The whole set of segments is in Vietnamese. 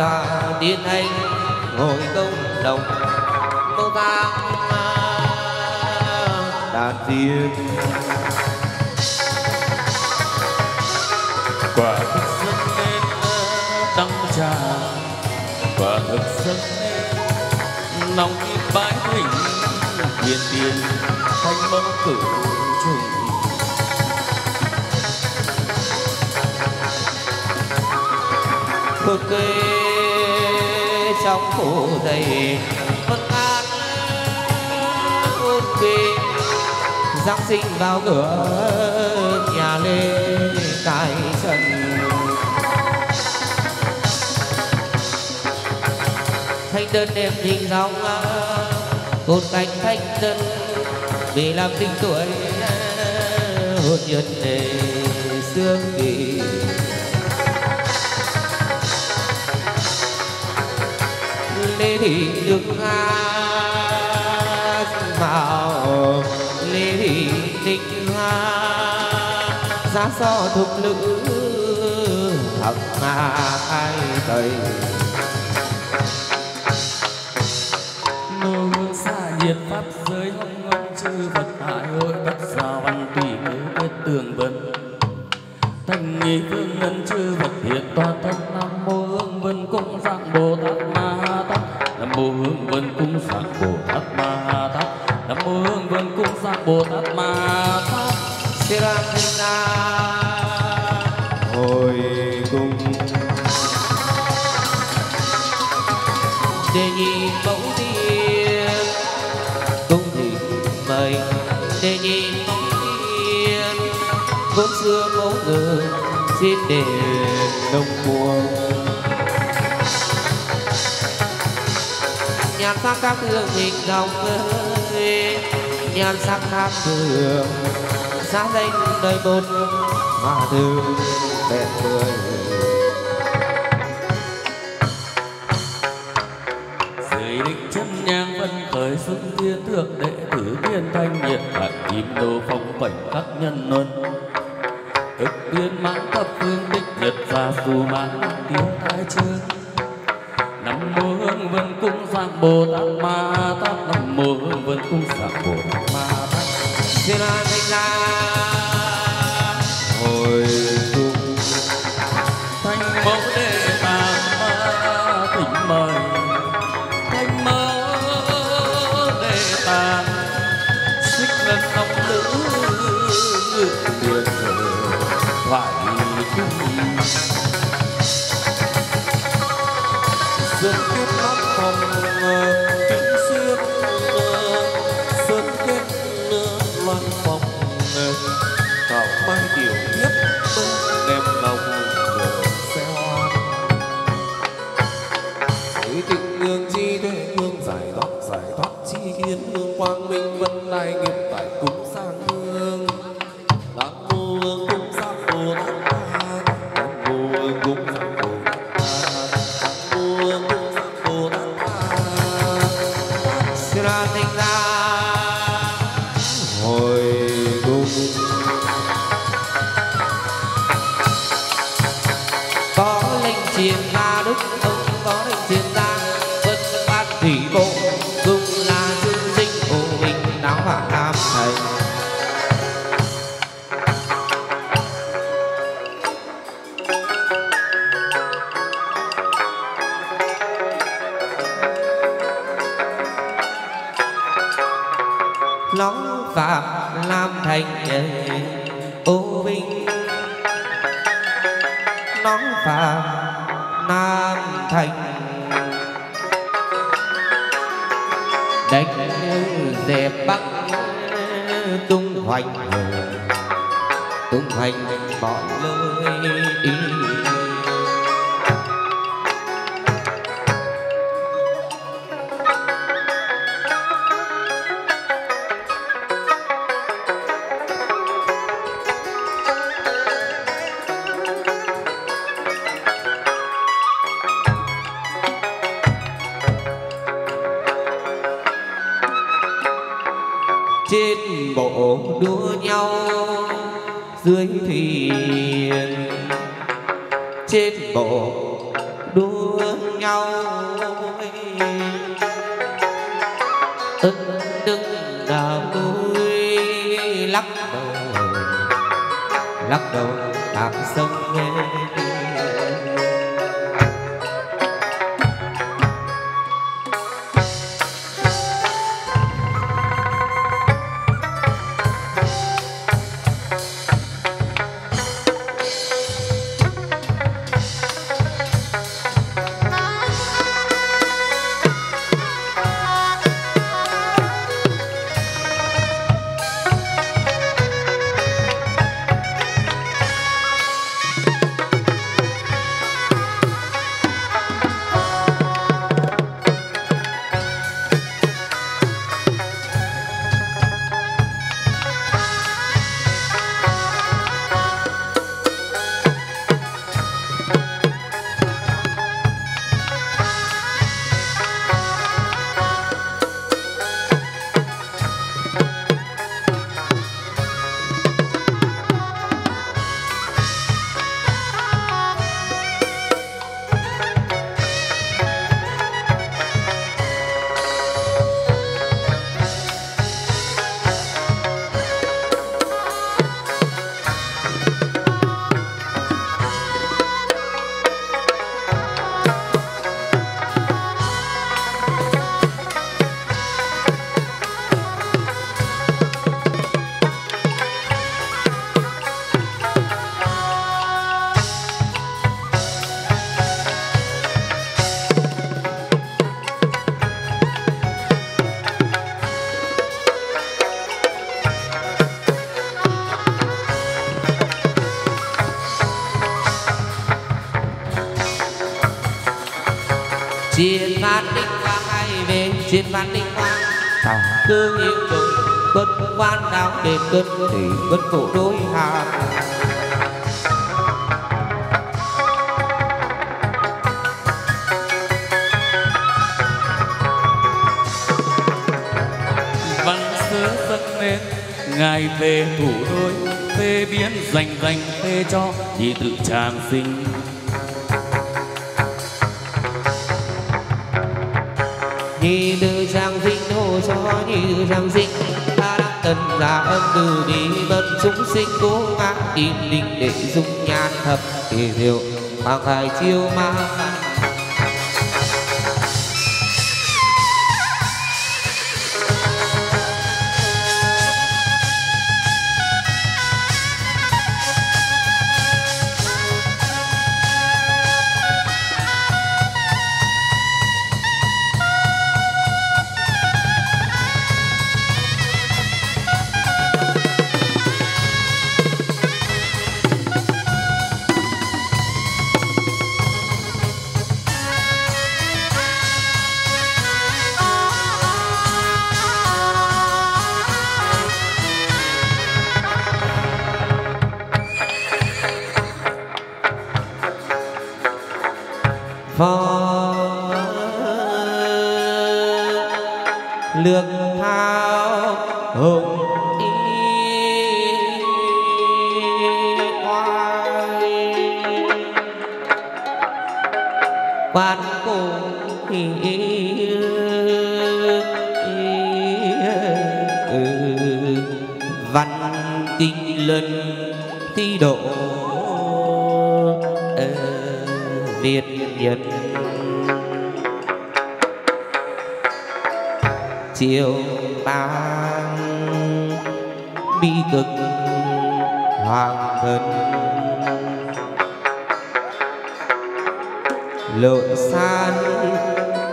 tòa tiên anh ngồi công đồng. Mâu tang đàn tiên quả thực dâng lên đắng trà quả thực dâng lên nóng như bãi thỉnh thiên tiên thanh mẫu cử trùng. Một cây trong phủ đầy phân an, ôn cây giáng sinh vào cửa, nhà lê cài trần. Thanh đơn đêm tình dòng một cánh thanh đơn. Vì làm tình tuổi hôn nhân để xương kỳ lê thị được hát vào lê thị định hoa giá so thục nữ thập ai tây nô hương xa nhiệt pháp giới hồng ngân chư phật hải hội tất gia văn tùy kế kết tường vân. Thành nghi vương ngân chư phật hiện toàn thân để đồng buồn nhan sắc các hương hình dòng ơi nhan sắc các thường giá danh đời một mà thương đẹp người dưới đích chân nhang vân khởi xuân thiên thượng đệ tử tiên thanh nhiệt hạnh kim đô phong cảnh các nhân luân. 快 chiến phan đinh quang tòng cương yêu đôi bất quan đạo đền cân thì bất phụ đôi hàng văn sớ dâng lên ngài về thủ đôi phê biến dành dành phê cho thì tự tràng sinh như từ sang sinh hô cho như nữ sang sinh ta đã tần là âm từ đi bất chúng sinh cố ngã tìm linh để dung nhan thập kỳ diệu hoàng hải chiêu ma lội san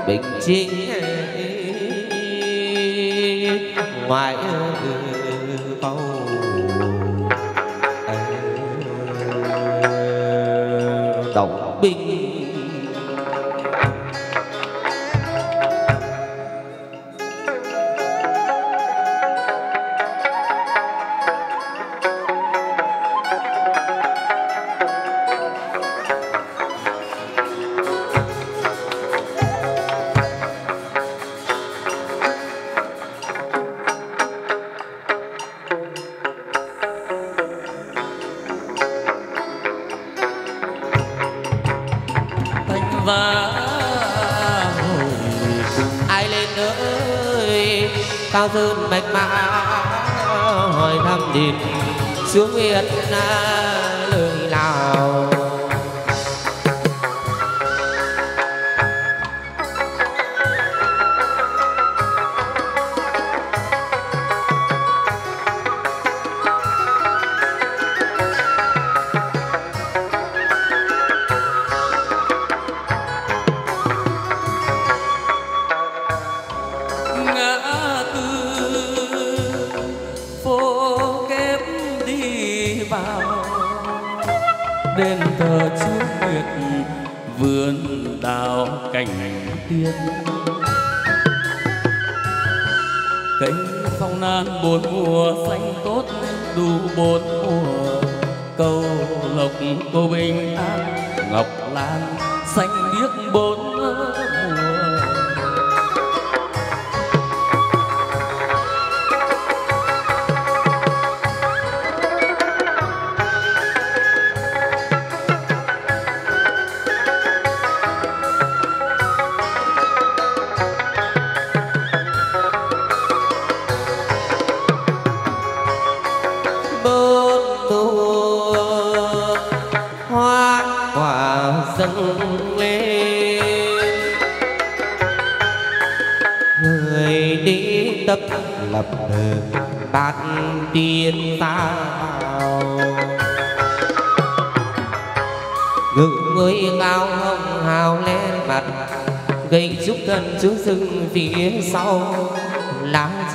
bình chính ngoại bao đồng binh xuống việt lời nào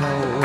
lá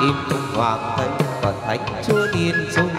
kim hoàng thánh và thánh chúa tiên dung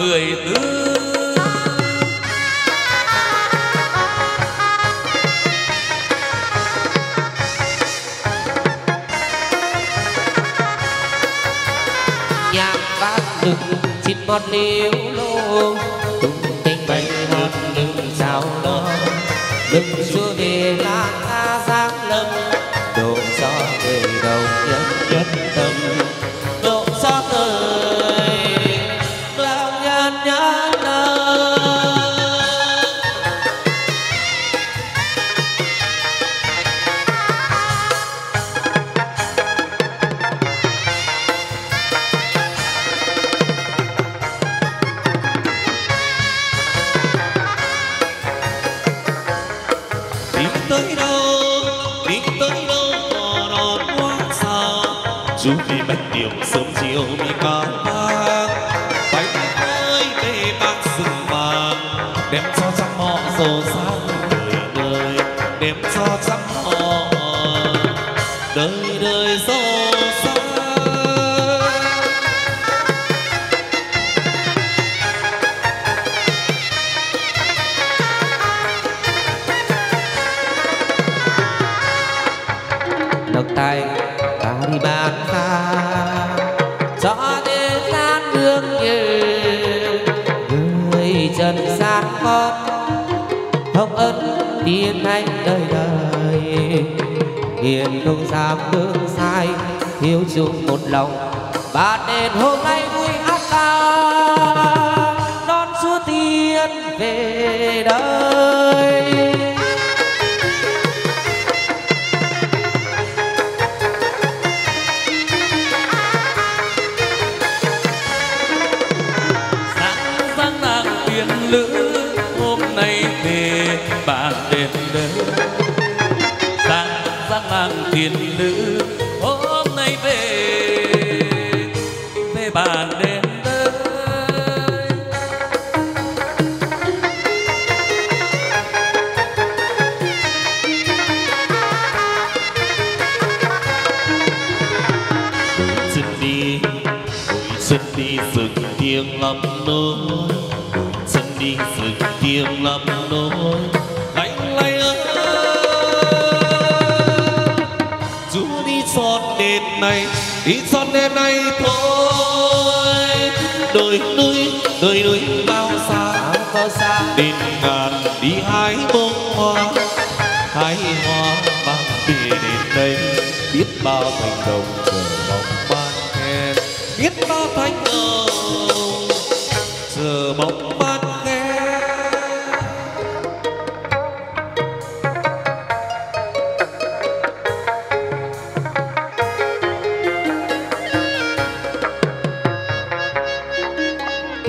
mười tư. Nhạc vang rực chim bon liễu lô.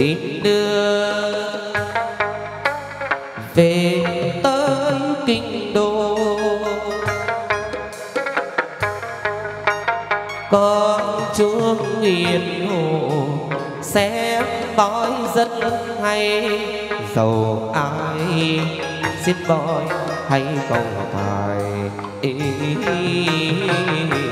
tìm đưa về tới kinh đô con chuông nghiền hồ xem bói rất hay giàu ai xin bói hay cầu tài ý, ý, ý, ý.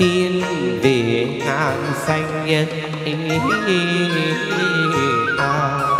Tiên về hàng xanh nhân à.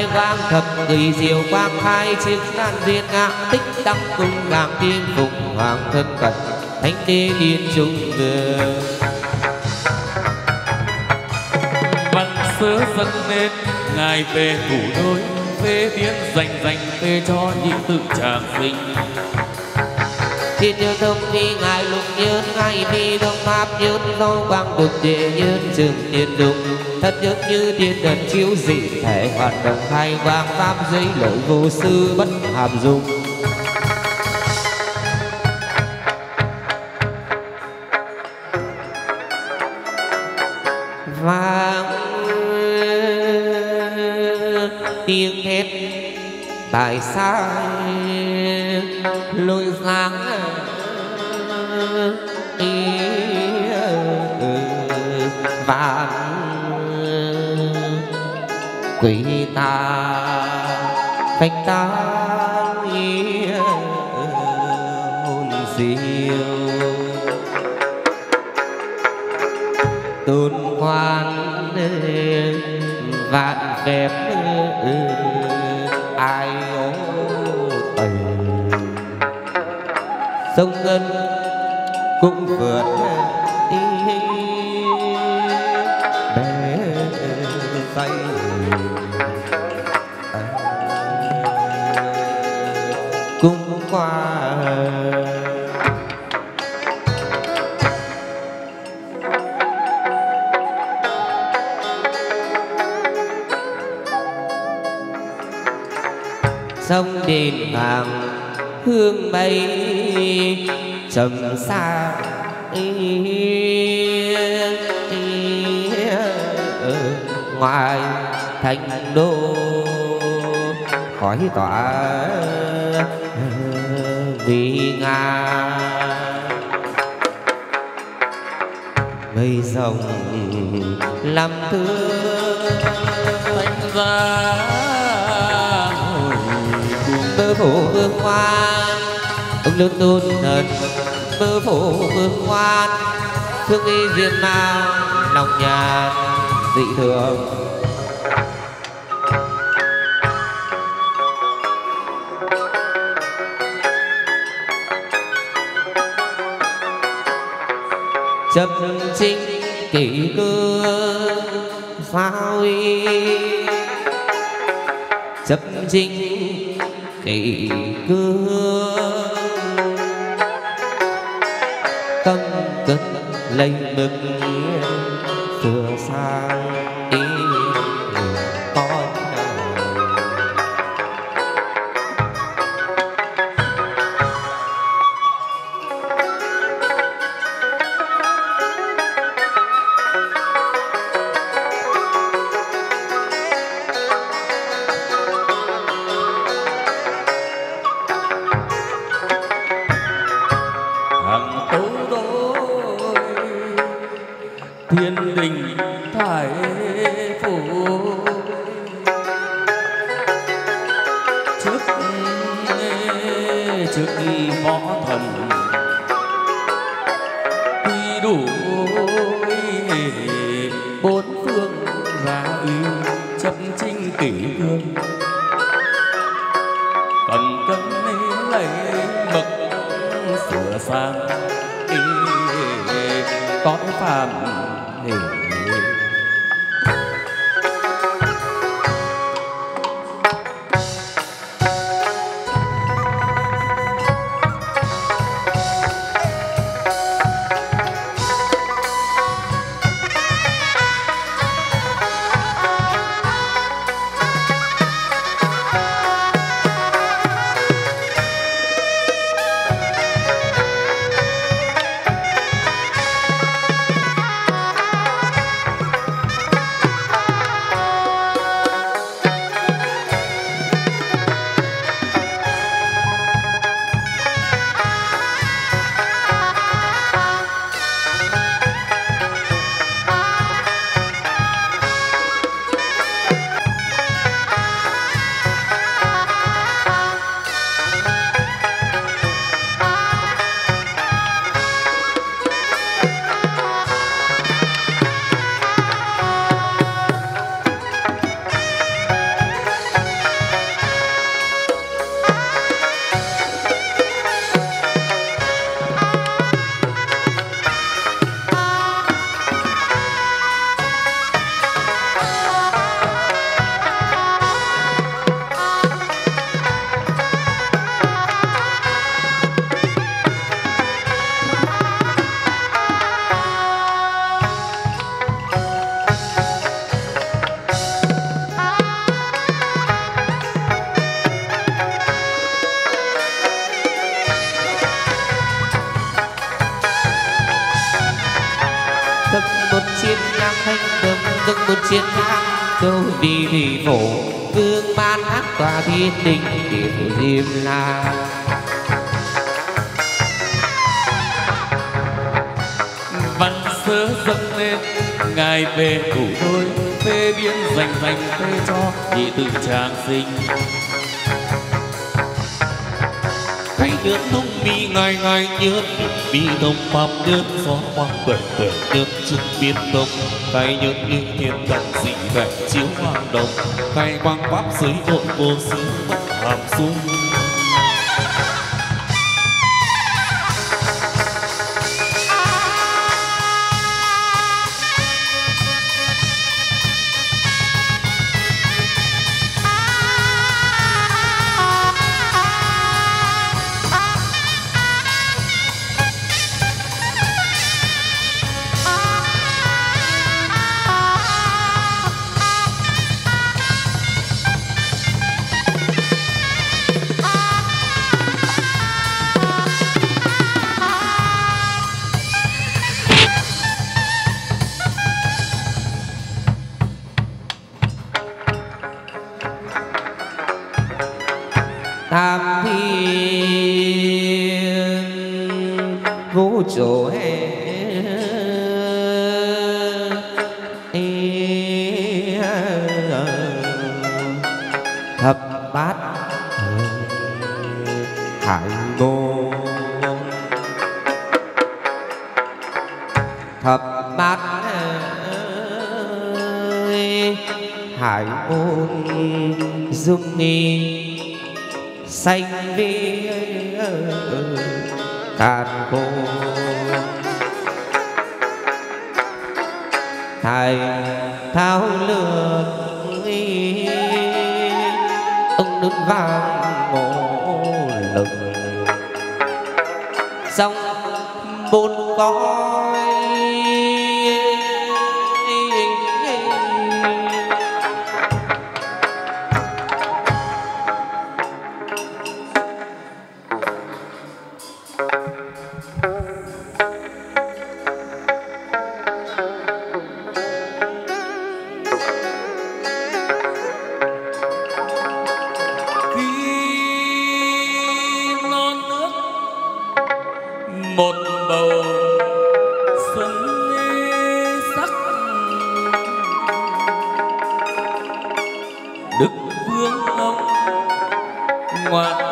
Khai vang thập kỳ diệu quang khai chiếc nan duyên ngã tích đăng cung ngạc tiên phụng hoàng thân cận thánh đế yên trung đường văn sớ dâng lên ngài về thủ đôi phê biến dành dành phê cho nhị tự tràng sinh. Thiên nhớ thông đi ngài lục nhơn ngài đi đông pháp nhơn lâu quang đục địa nhơn trường tiền đục thật nhất như thiên đần chiếu dị thể, hoạt động hay vang tam dây lỗi vô sư bất hàm dung. Vang, tiếng thét tại sao lôi giang thành đô. Khỏi tỏa vì nga. Mây rồng làm thương thành ra hồi cuồng mơ phủ vương hoan, ông lớn tôn thần mơ phủ vương hoan, thương y diện mạo lòng nhàn dị thường. Chấp chính kỷ cương pháo y. Chấp chính kỷ cương tâm cất lấy mực tình thiên diêm la văn sớ dâng lên, ngài về thủ đôi phê biên dành dành phê cho, nhị tự trang sinh. Hãy nước thông mi ngài ngài nhớ, Mi đồng pháp nhớ gió quang tuệ tuệ nhớ chứng biến đông tay nhớ như thiên thần dị vẻ chiếu hoàng đồng. Tay quang pháp dưới độ vô xứ bất hàm xuống. Một bầu xuân sắc. Đức vương ông ngoạn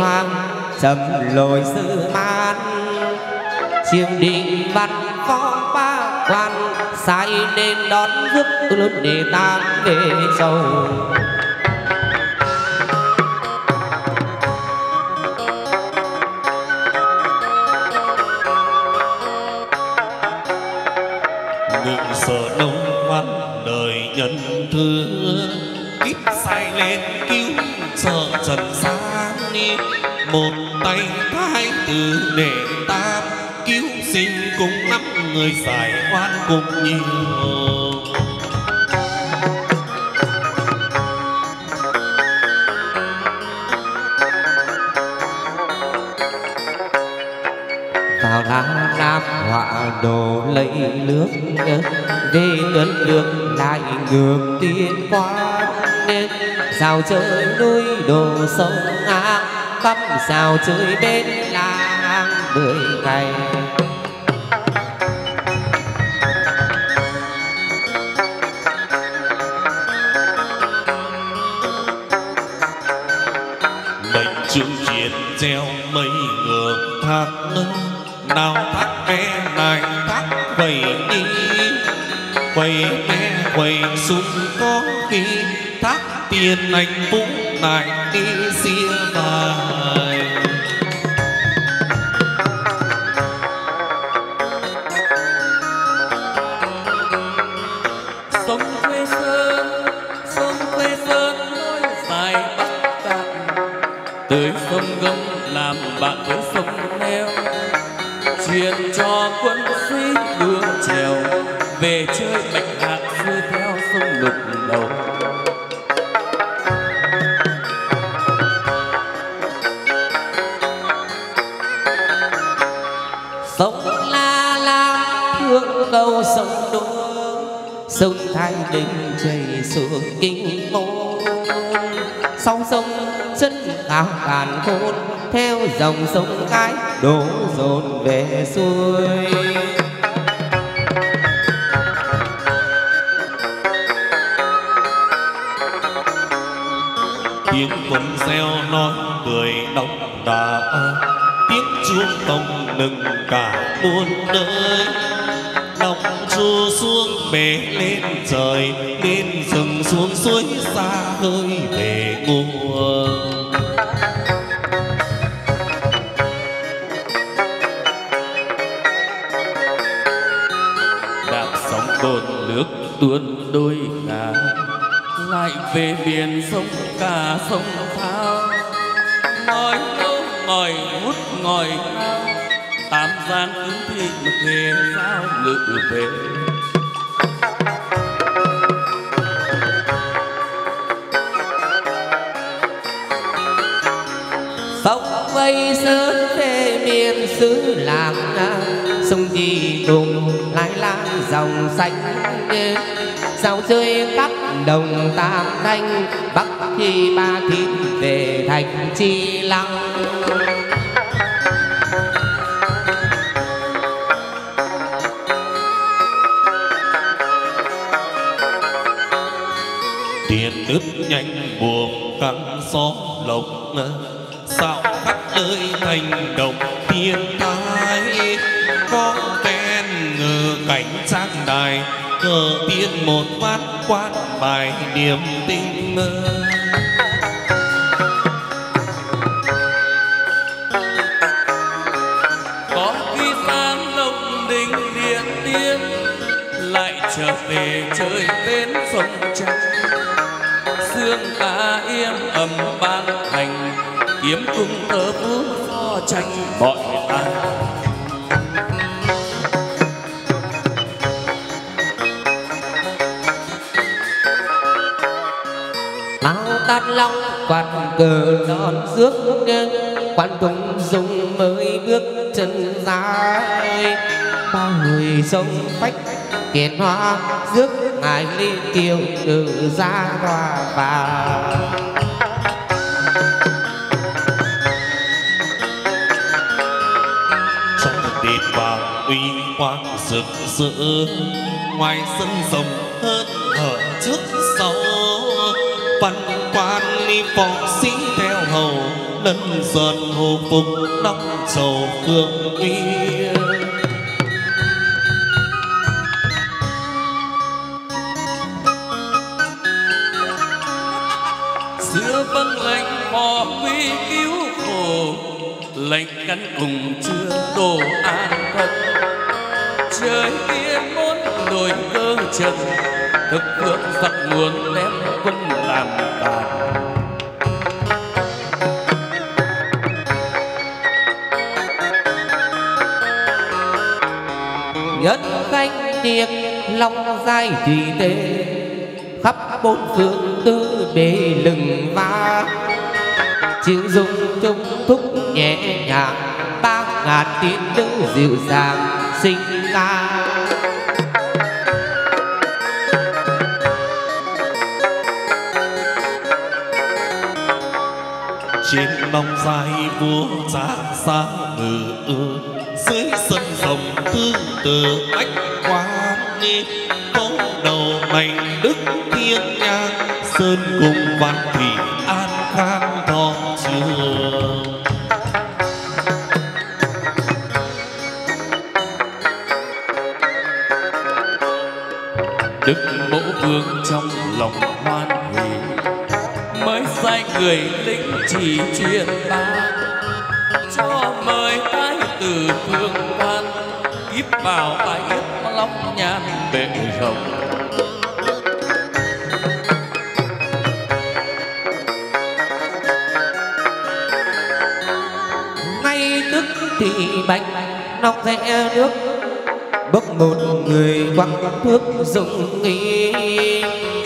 hoang, sầm trầm lồi sự man. Chiêm đình văn phó ba quan, sai nên đón giúp lúc để tang về sầu người giải oan cùng nhiều vào lá nam họa đồ lấy nước đi tuấn đường lại ngược tiên quan sao chơi núi đồ sông ngang cắm sao chơi bên làng mười ngày. Thác tiền anh cũng lại đi thái bình chảy xuống kinh môn. Sóng sông chân cao càn khôn, theo dòng sông cái đổ dồn về xuôi. Tiếng quân reo nói cười đóng đà tiếng chuông tông nâng cả muôn nơi bể lên trời lên rừng xuống suối xa hơi về nguồn. Đạp sóng cồn nước tuôn đôi ngả lại về biển sông cả sông thao. Ngồi nấu ngồi hút ngồi ngao tam giang cứng thịt mà ghê sao ngự về xứ làng Sông Di Tùng lại lang dòng xanh Sao chơi cắt đồng tam thanh, Bắc thì ba thịt về thành chi lăng. Tiền ướp nhanh buồm căng gió lộc niềm tin. Xa ơi bao người sông phách kiệt hoa, rước ngài ly kiều từ ra tòa vào trong đền vàng uy quang rực rỡ, ngoài sân rồng hơn ở trước sau. Văn quan ni phong sĩ theo hầu, lân dần hồ phục đóng sầu phương xưa vâng lệnh họ quy cứu khổ lệnh cắn cùng chưa đồ an thân trời kia muốn đổi cơ trần thực thượng giặc muốn đem quân làm tàn nhất canh tiệc long giai thủy tê khắp bốn phương tư bề lừng va, chữ dung trung thúc nhẹ nhàng, ba ngàn tiếng nữ dịu dàng sinh ca trên lòng dài vua cha xa ngự ương sân rồng thương từ bách quan nghi có đầu mảnh đức thiên nhang sơn cùng văn thủy an khang thọ trường. Đức mẫu vương trong lòng hoan hỷ, mới sai người linh chỉ truyền ba. Vào bài yết lóc nhan bệ rồng ngay tức thì bạch nóc rẽ nước bốc một người quăng thước dụng nghi.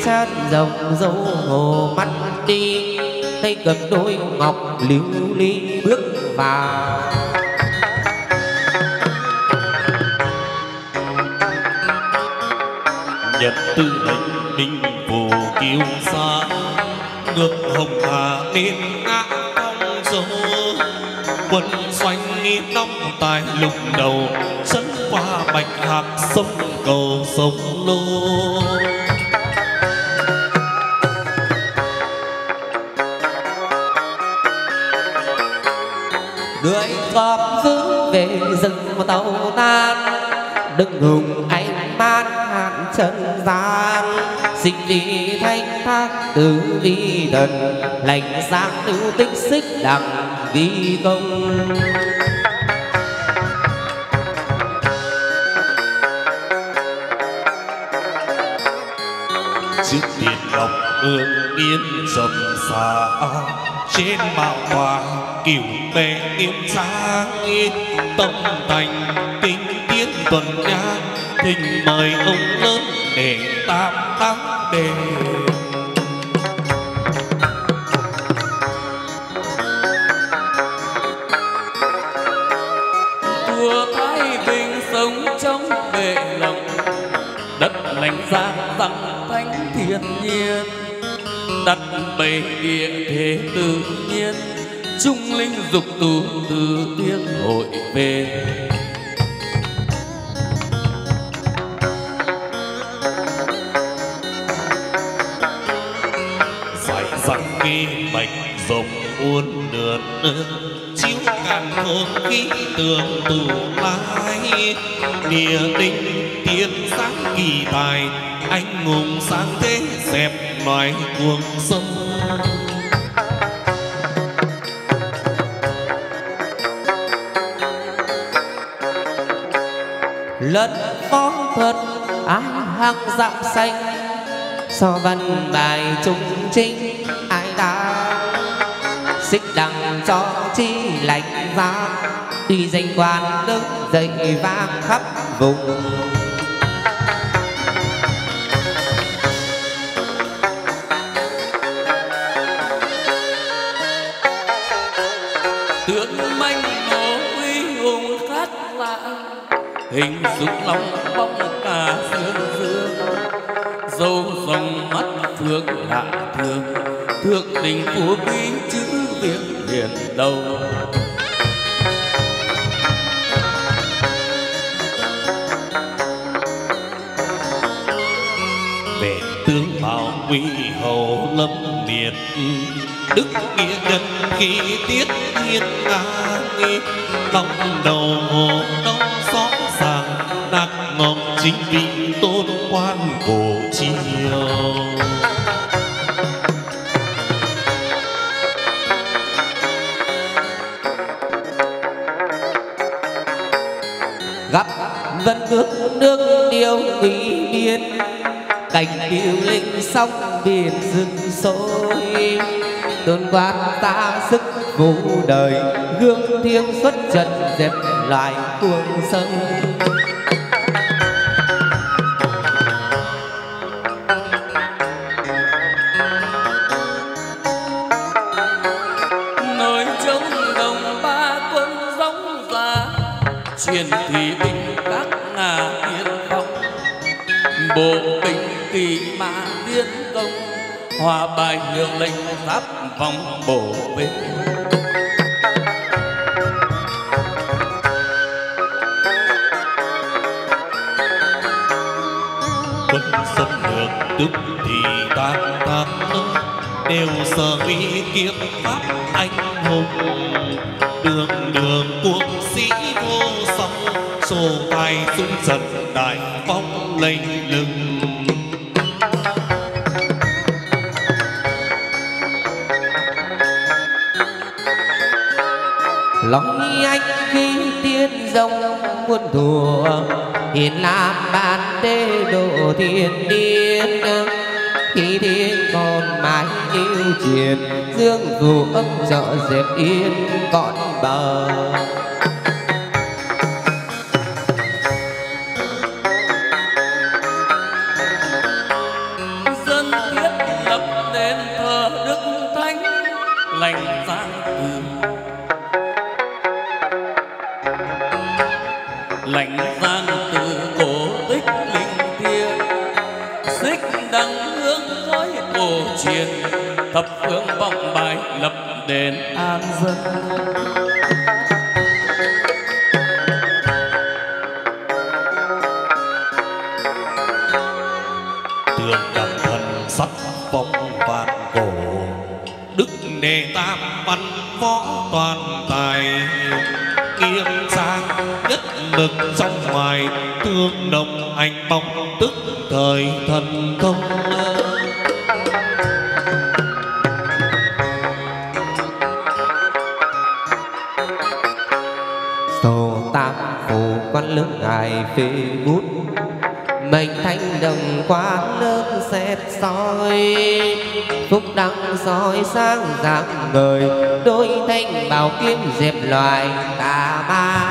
Sát dòng dấu hồ mắt đi tay cầm đôi ngọc lưu ly bước vào tư lệnh minh phù kiêu xa ngược hồng hà nên ngã trong gió quân xoanh nghi năm tài lục đầu, dẫn qua bạch hạc sông cầu sông lô. Người gom giữ về rừng tàu tan đừng hùng sinh vì thanh thác tử vi thần, lành sáng lưu tích xích đặng vi công. Trước điện lộc ương yên dầm xa trên bảo hòa cửu bề nghiêm sáng yên tâm thành kinh tiến tuần nhang thỉnh mời ông lớn để tam tăng đề vua thái bình sống trong bể lòng, đất lành giang răng thánh thiên nhiên. Đặt bầy địa thế tự nhiên, trung linh dục tu từ tiếng hội về. Mạch rộng uốn lượn. Chiếu càn hương khí tượng tù lai. Địa tinh tiên sáng kỳ tài, anh hùng sáng thế dẹp loài cuồng sông. Lật phó thuật ai hắc dạng xanh, so văn bài trung trinh, ai đã xích đằng cho chi lạnh giá, tuy danh quan đứng dậy vang khắp vùng. Tướng manh nổ uy hùng khát lạ hình dục long bóng cả dương dương. Dâu dòng mắt phương lạ thường thượng tình của quý chữ hiền đâu về tướng bảo quy hầu lâm liệt đức nghĩa nhân khi tiết thiên ngang lòng đầu hồ biển rừng sôi tôn quan ta sức vũ đời, gương thiêng xuất trần dẹp lại cuồng sân. Bài hiệu lệnh giáp vòng bổ vệ lòng anh khi tiên dòng muôn thùa hiền làm bàn tế độ thiên niên khi thiên còn mãi yêu chiền dương dù âm trợ dẹp yên con bờ. Anh bóng tức thời thần công sầu tam phủ quan lưng ngài phê bút, mệnh thanh đồng quán nước xét soi. Phúc đăng soi sáng dạng người đôi thanh bảo kiếm dẹp loài tà ma.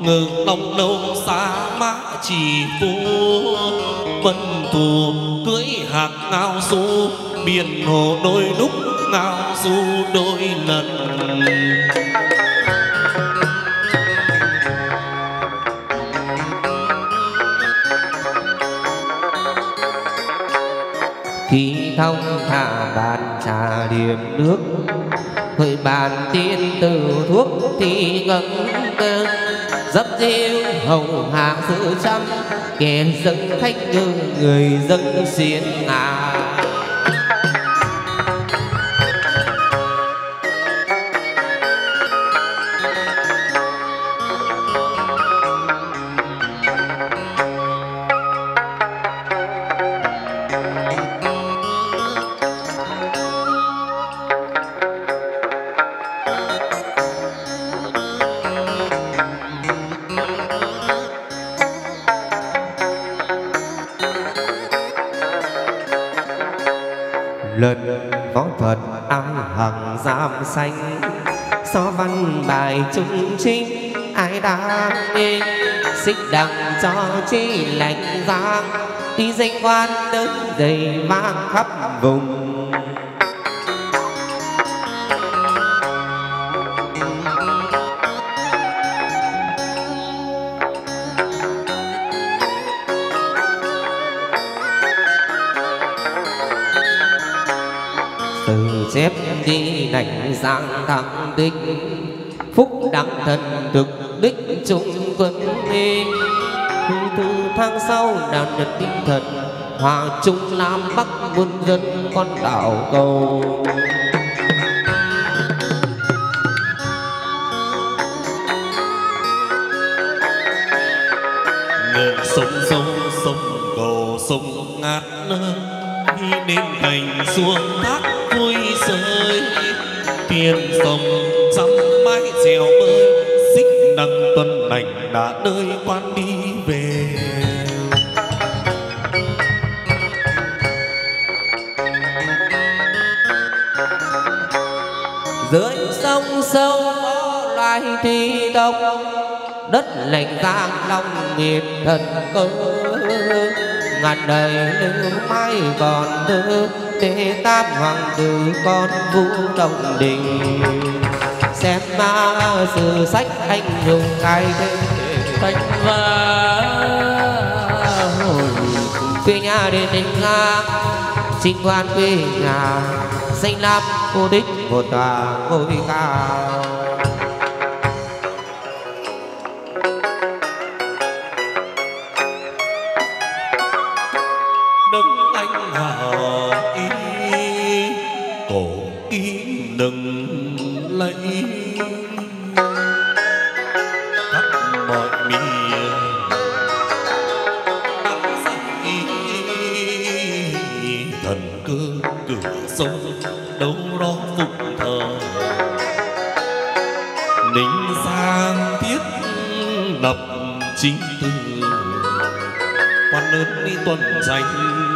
Ngược lòng lâu xa mã chỉ phu vân thù cưỡi hạc ngao du biển hồ đôi đúc ngao du đôi lần. Khi thông thả bàn trà điểm nước hơi bàn tiên từ thuốc thì ngẩn dấp diêu hồng hàng sự trăm kẻ dân khách cư người dân xiên ngà xanh. So văn bài trung chính ai đang nghe? Xích đằng cho chi lạnh giang, đi danh quan đơn đầy vang khắp vùng. Cảnh giang thẳng đích phúc đăng thần thực đích trung quân mê. Từ tháng sau đàn nhật tinh thần, hòa trung nam bắc muôn dân con đảo cầu. Thi đông đất lệnh giang long miệt thần cơ. Ngàn đời lưu mai còn thơ để tam hoàng tử con vũ đồng đình. Xem ma sử sách anh hùng khai thế, thanh và quê nhà đến đình nga. Sinh quan quê nhà, danh lam cô đích một tòa ngôi cao Đức Anh hào. Chính từ quan ơn đi tuần dành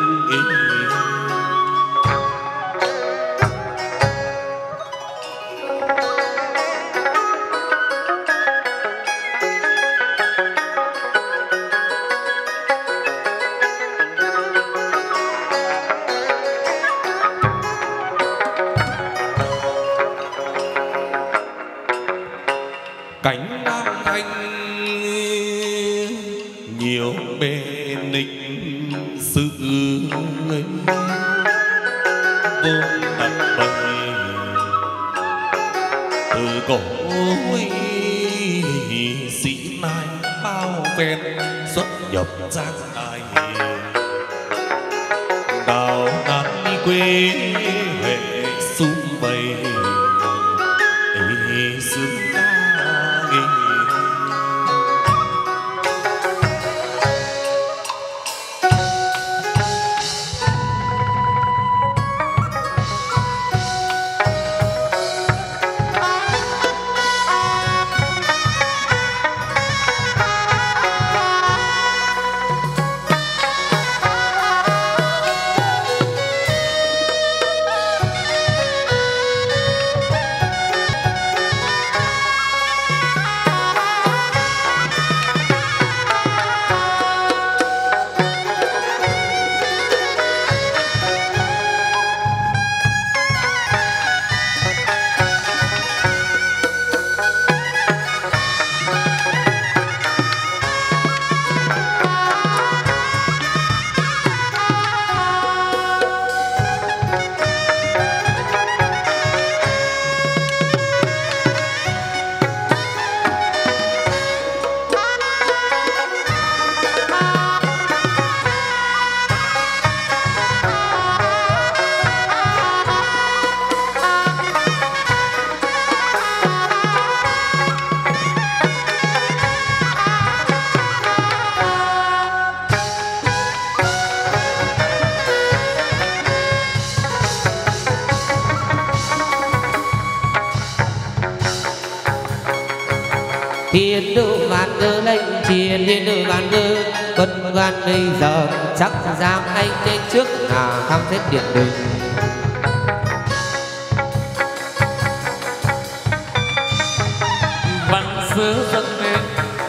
văn dâng lên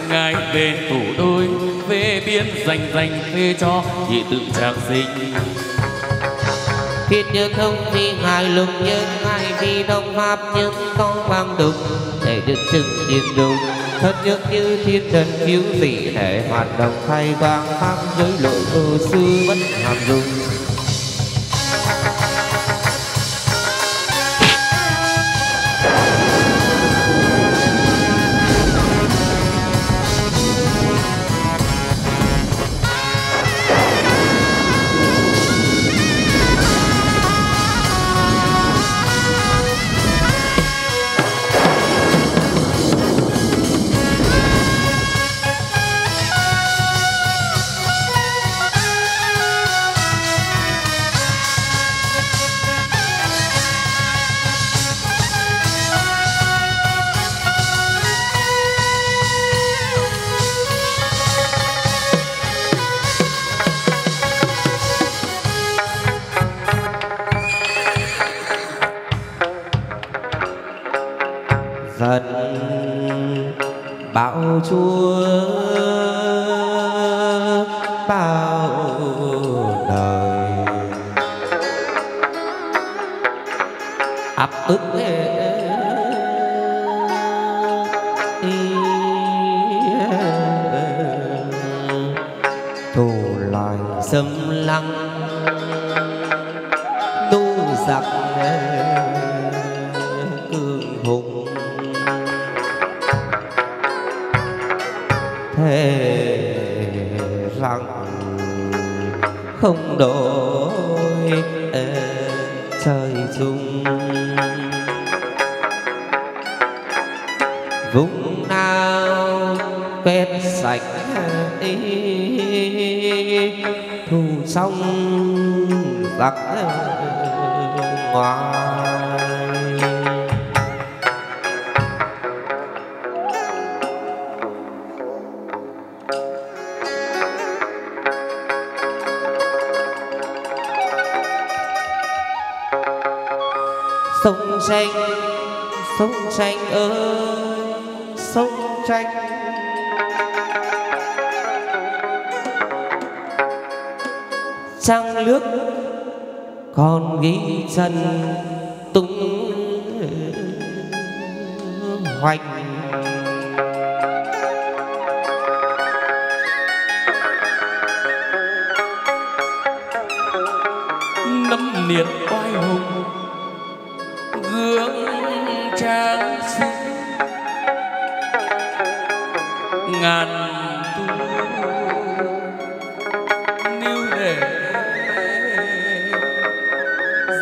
ngài về thủ đôi về biên dành dành phê cho nhị tự trang sinh. Thiết như thông thi ngài lục nhân ngài vì đồng pháp nhân to vang đục. Để được chứng điện đục thật nhất như thiên thần cứu dị, thể hoạt động thay quang, pháp giới lộ cơ sư bất hàm dung.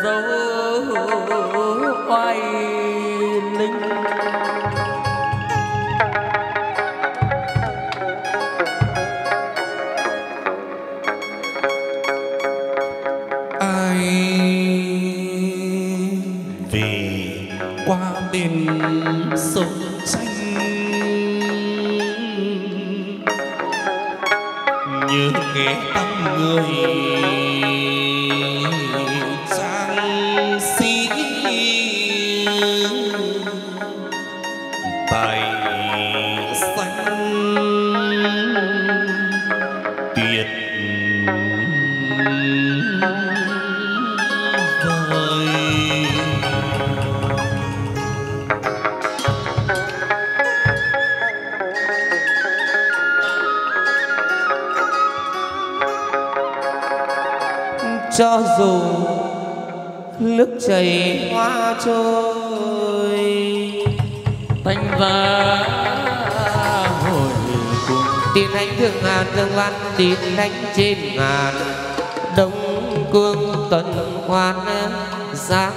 dấu oai linh. chảy hoa trôi. Thanh và hồi cùng. Tin anh thương ngàn tương văn tin anh trên ngàn. Đông cương tuần quan giang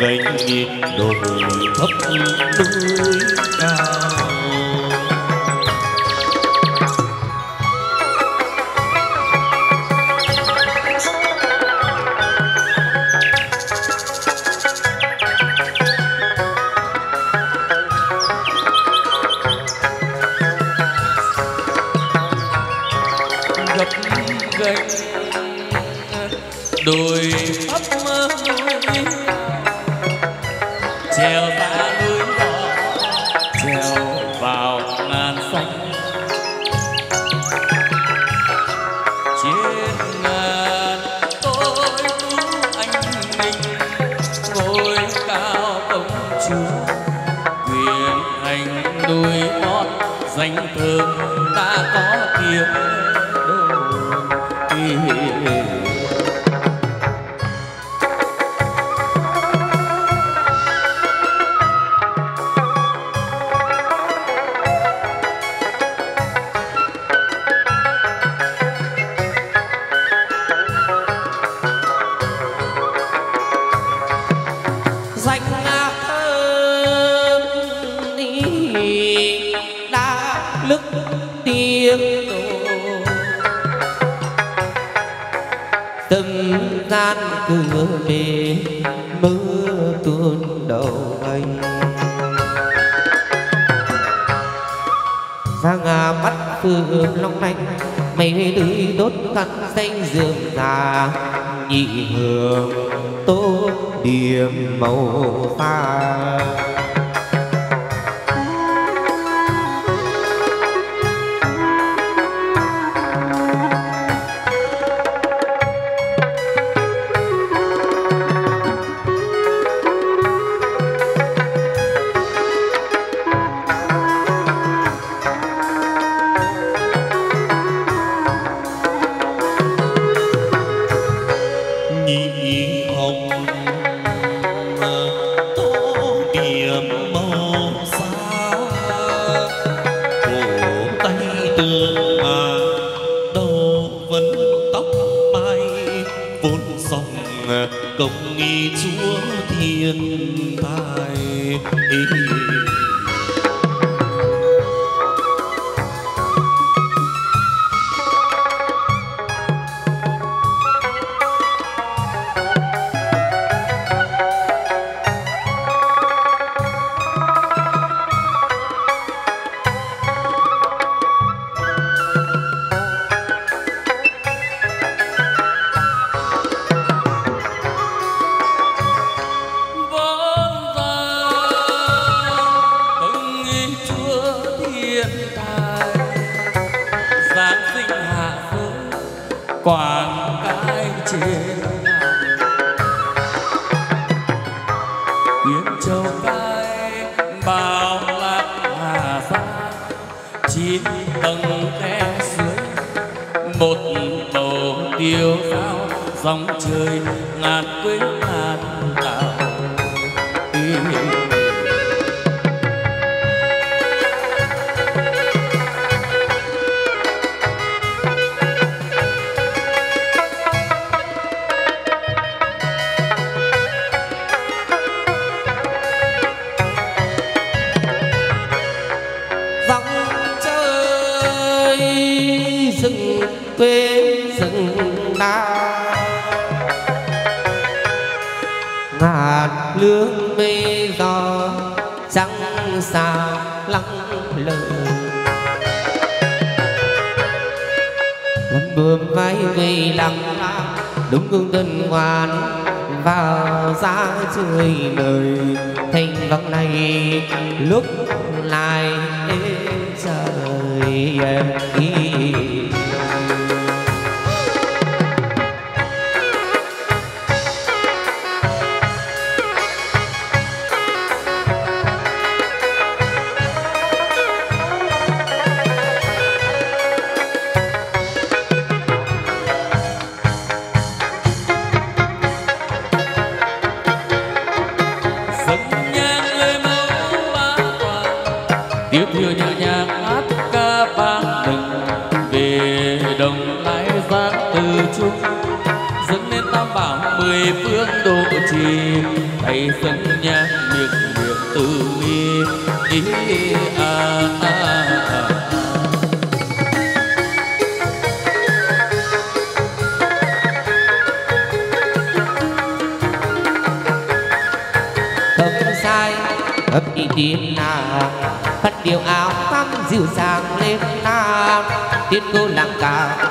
gánh đôi lành mây tươi đốt khăn xanh dương già. Nhị hương tô điểm màu pha. đời thành vắng này lúc lại rời em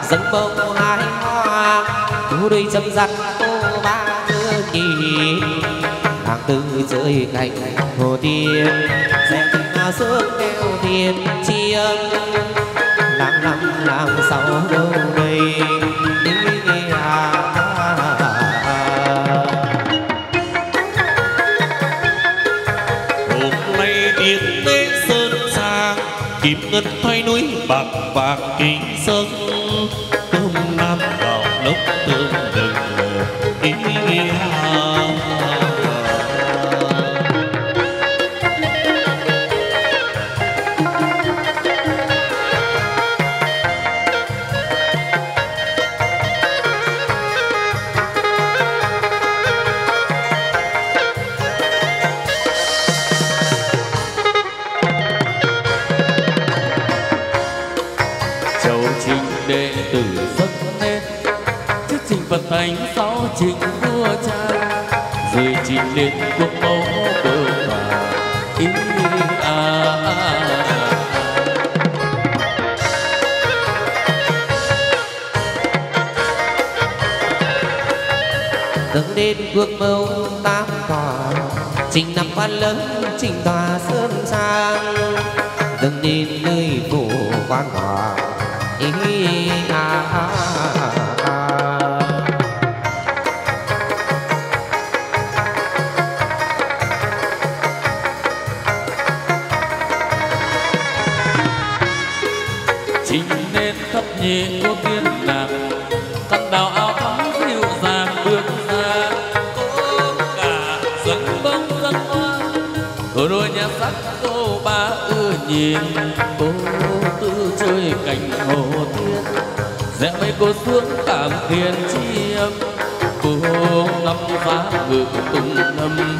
dâng bông hai hoa tú đi chấm rắn cô ba cơ kỳ. Hàng tư rơi cạnh hồ tiên sẽ tình sớm kêu tiền chiêng. Làm năm làm sáu đâu đây à à. ngân thay núi bạc bạc kính sơn. Quan lớn trình tòa sơn sang dâng nên nơi phủ quan hòa ý à, à, à. Nhìn cô tư chơi cành hồ thiên dẹ mấy cô xuống cảm thiên chiêm cô ngắm phá ngự tung thầm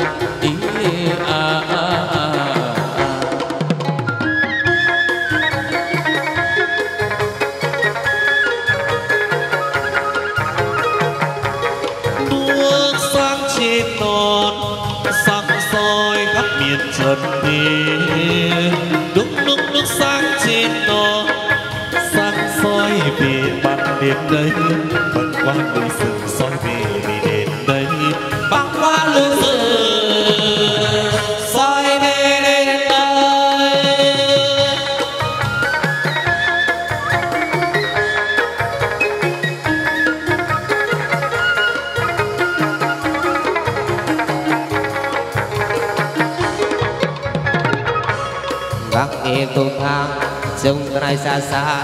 đây bật qua núi rừng soi về vì đến đây. Băng qua lưng rừng soi về đến đây. Vang nghe tôn thang trông tay xa xa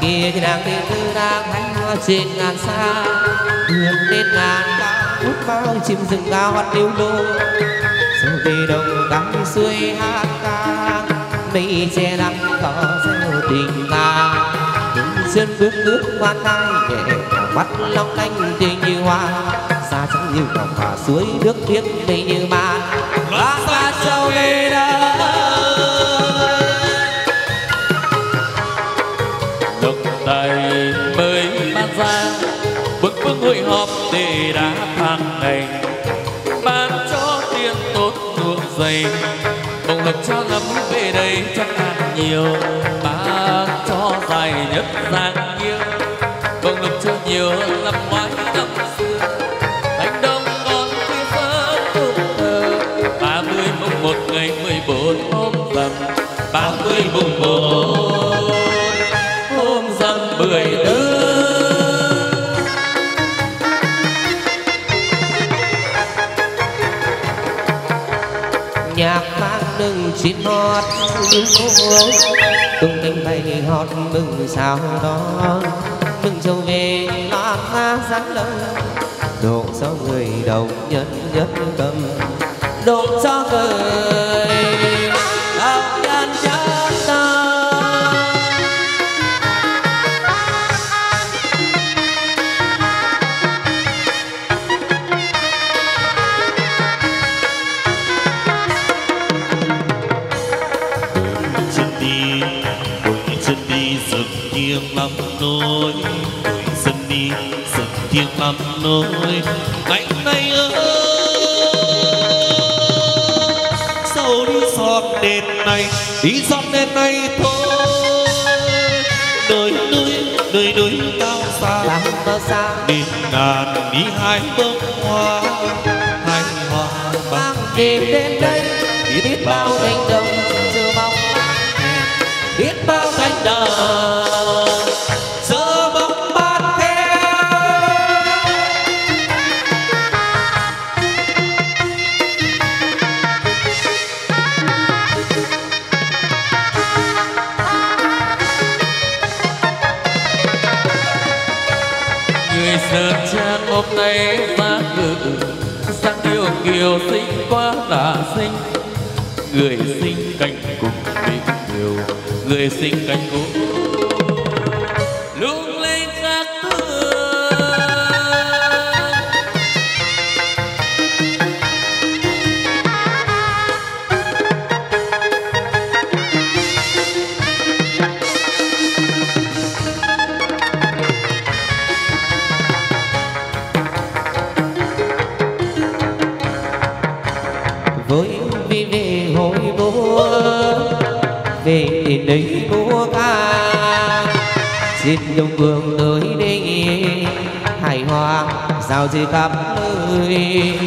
kia thì đang đi tư đang hay trên ngàn xa. Vượt lên ngàn cao hút bao chim rừng cao hoạt điêu lô. Rồi về đồng đắng xuôi hát ca, mây che nắng có gieo tình ca đứng chân bước nước qua tay để mắt long lanh tình như hoa. Xa trắng như cỏ và suối nước biếc mây như ma. Lá xa châu lên. Hội họp để đá hàng ngày ban cho tiền tốt ruộng dày bồng lộc cho ngắm về đây chắc càng nhiều. Ban cho dài nhất giang nghiêng bồng lộc cho nhiều năm ngoái năm xưa. Thành đông còn khi sớm tụt thơ ba mươi mùng một ngày mười bốn hôm rằm. Ba mươi mùng một xin hót như tung cánh bay hót mừng sao đó. Mừng châu về loan ra rắn lỡ độ gió người đồng nhân nhất tâm độ gió người đi giọt đèn này thôi. Đời núi đời núi cao xa. Làm mơ xa. Đến ngàn đi hai bông hoa. Hai hoa mang tìm đến đây. biết bao cánh đồng chưa mong biết bao cánh đồng yêu sinh quá là sinh người sinh cạnh cùng bị nhiều. Người sinh cạnh cùng thắp nơi.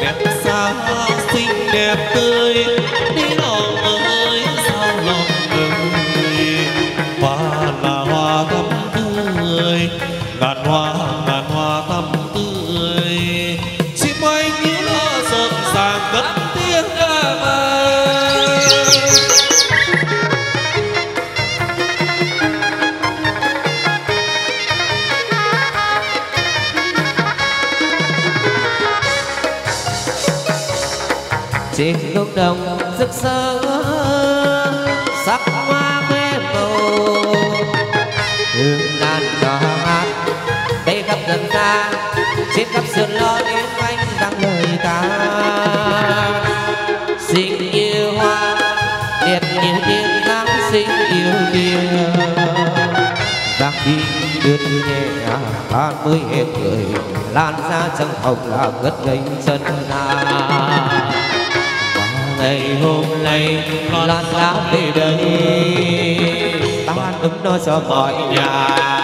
đẹp xa xinh đẹp tươi. đồng rực rỡ, sắc hoa nghe màu. Hương lan đỏ hát đây khắp gần ta, trên khắp sườn lo đến quanh vang lời ta. Xinh như hoa, đẹp như tiên giáng sinh yêu điều đang đi đưa nhẹ ta mới cười lan ra trong hồng là ngất ngây chân ta ngày hôm nay non lá về đây ta ứng nó cho mọi nhà.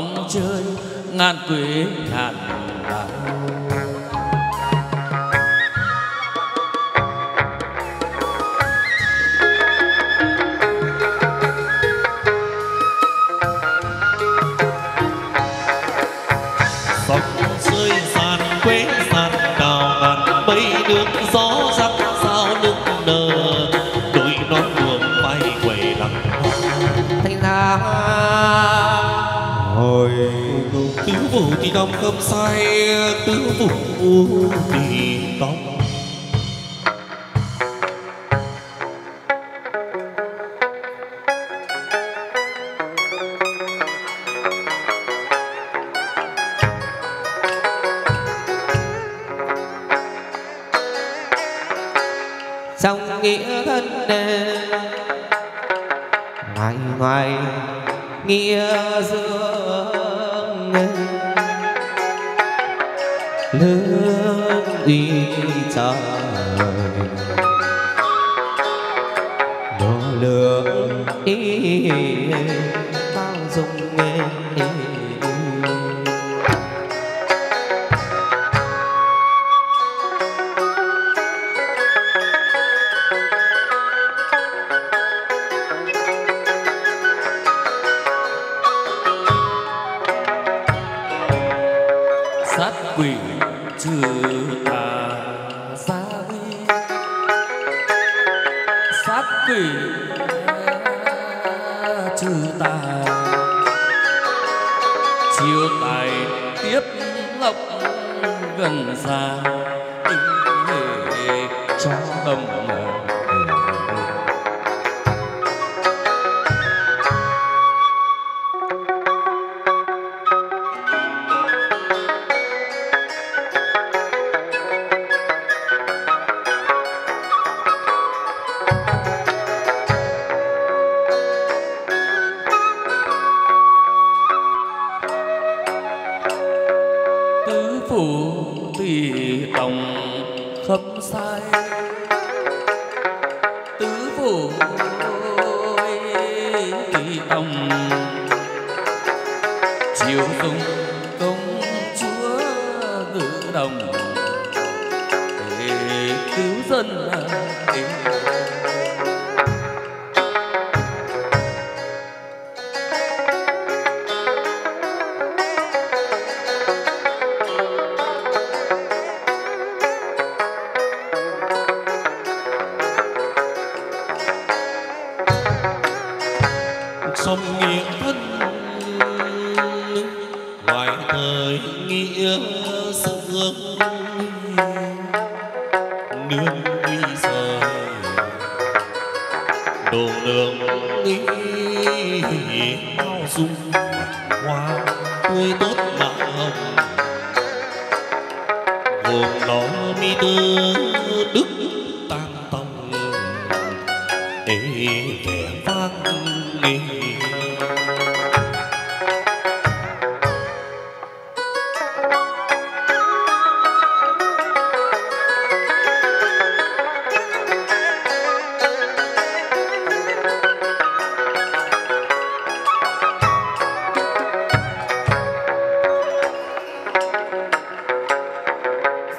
bóng chơi ngàn quý ngàn đạo tứ vũ kỳ công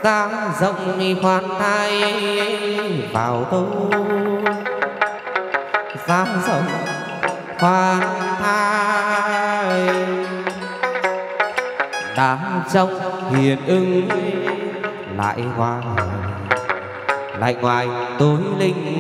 dáng rộng khoan thai vào tu. Dáng rộng khoan thai. Đám trong hiền ưng lại ngoài lại ngoài tối linh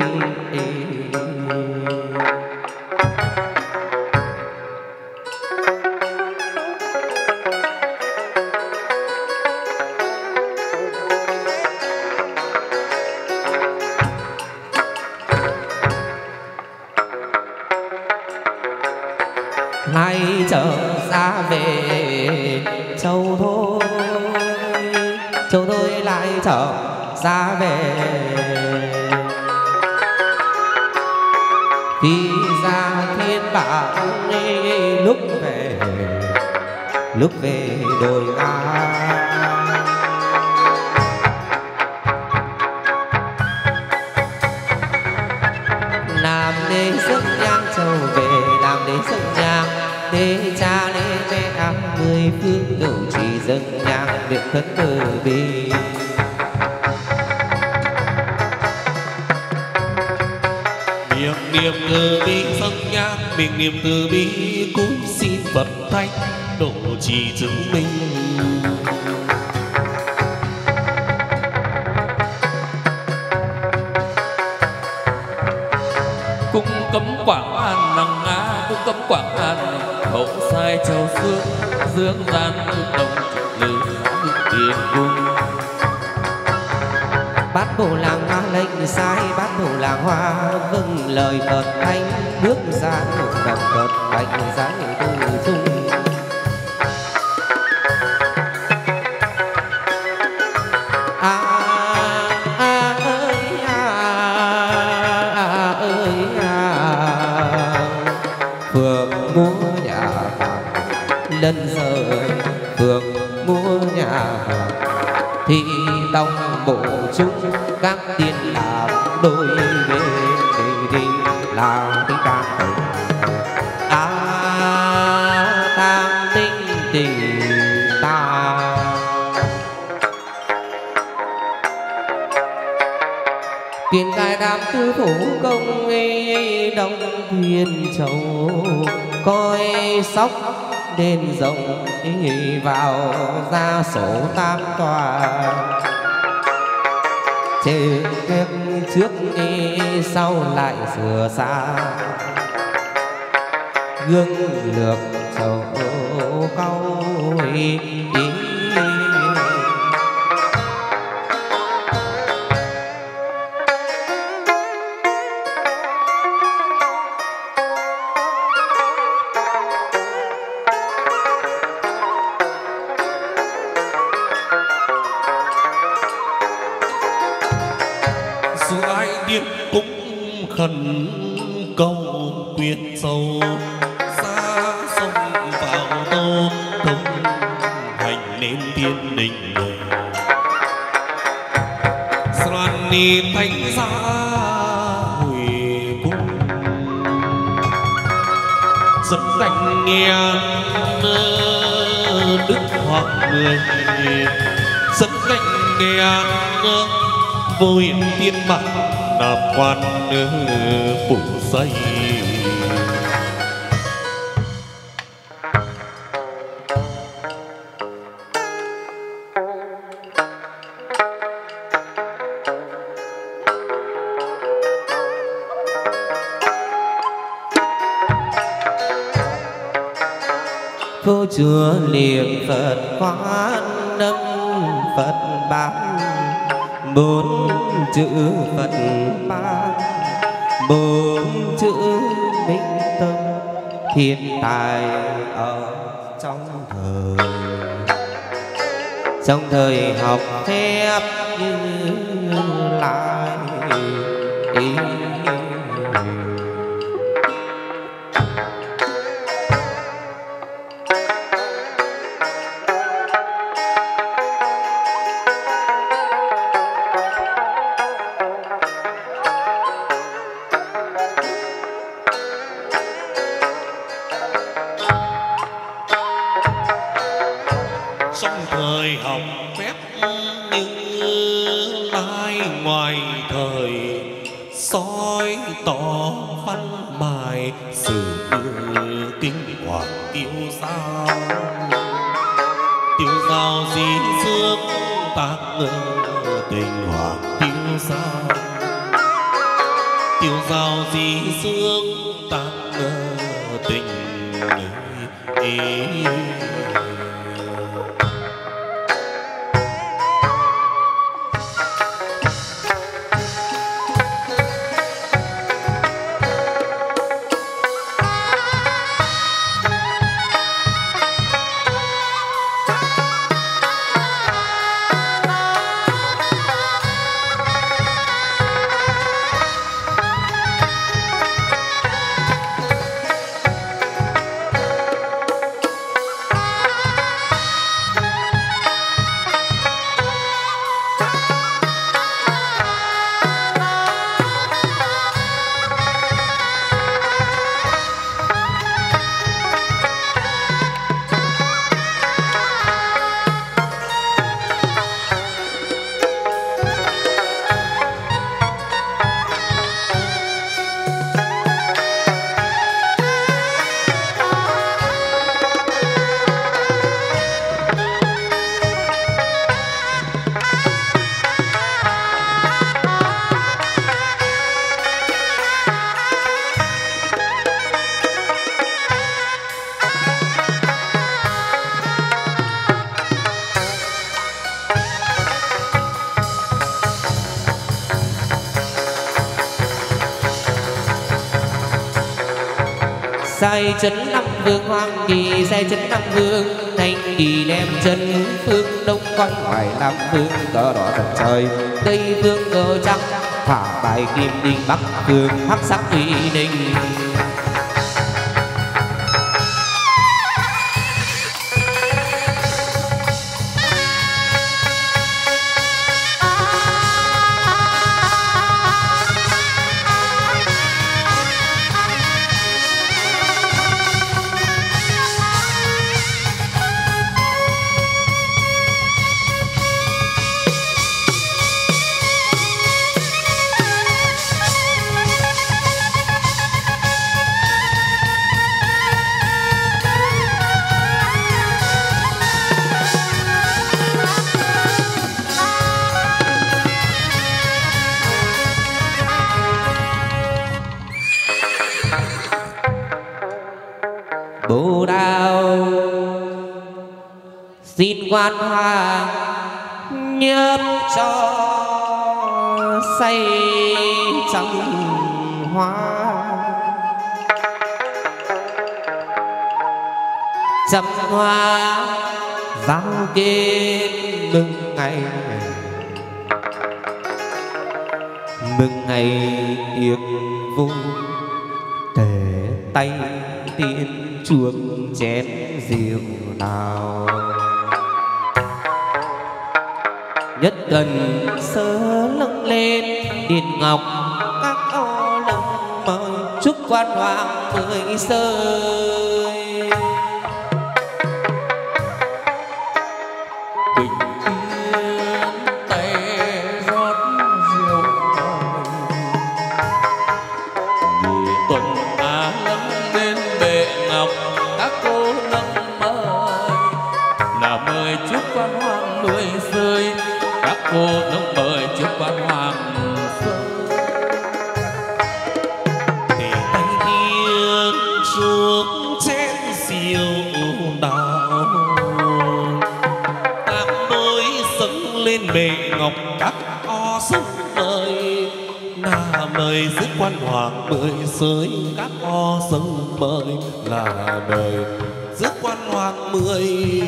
妻子。Thuyền châu, coi sóc đền rộng ý vào ra sổ tam tòa. Trên trước đi, sau lại sửa xa. Gương lược sầu câu khẩn cầu quyết sâu xa sông vào tô công hành nên thiên đình người. Xoan ni thanh giá hồi cung. Dẫn đánh nghe đức hoặc người. Dẫn đánh nghe vô hiện tiên bạc nạp quan phủ xây. Vô chùa niệm phật quán âm phật bát bốn chữ phật ba. Bốn chữ minh tâm thiên tài ở trong thời. Trong thời học phép sai chân năm vương hoang kỳ sai chân năm vương thanh kỳ đem chân phương đông quanh ngoài nam vương cờ đỏ thần trời. Tây vương cờ trắng thả bài kim đinh bắc vương hắc sắc thủy đình kết mừng ngày. Mừng ngày tiệc vui thể tay tiên chuông chén rượu nào. Nhất cần sơ lưng lên điện ngọc, các ô lưng mời chúc quan hoàng mười sơ. Hoàng mười sới các o sông mời là đời rước quan hoàng mười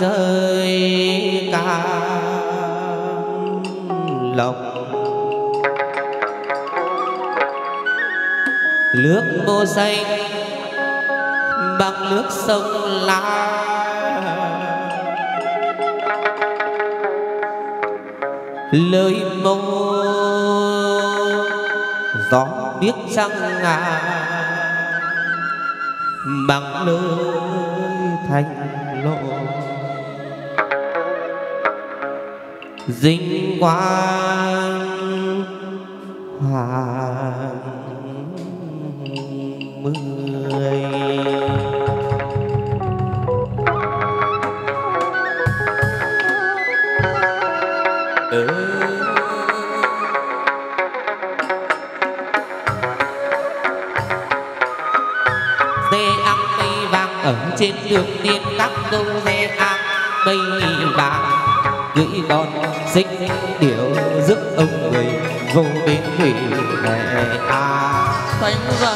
rơi ca lộc. Nước vô xanh bằng nước sông la. Lời mô gió biết rằng ngà bằng lời dinh quang thánh giá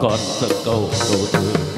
con còn dâng câu câu từ